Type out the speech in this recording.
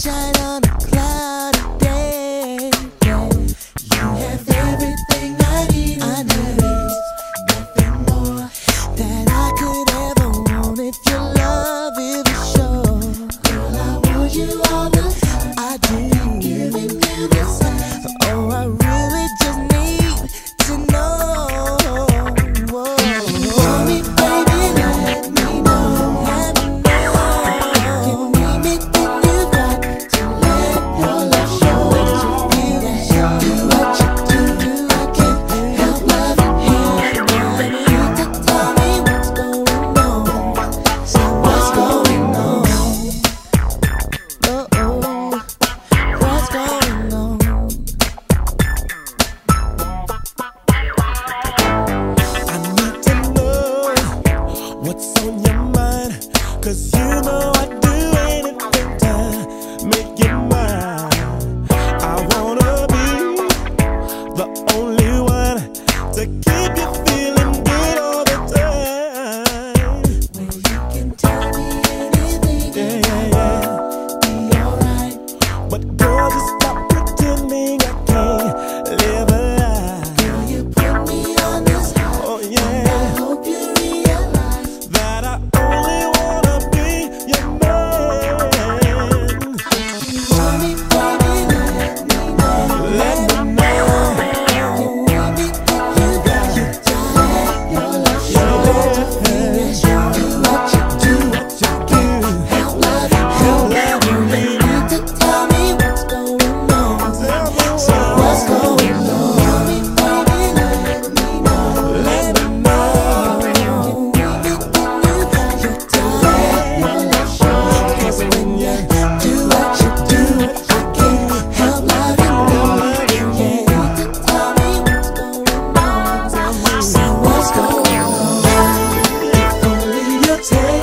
shine on mind. Take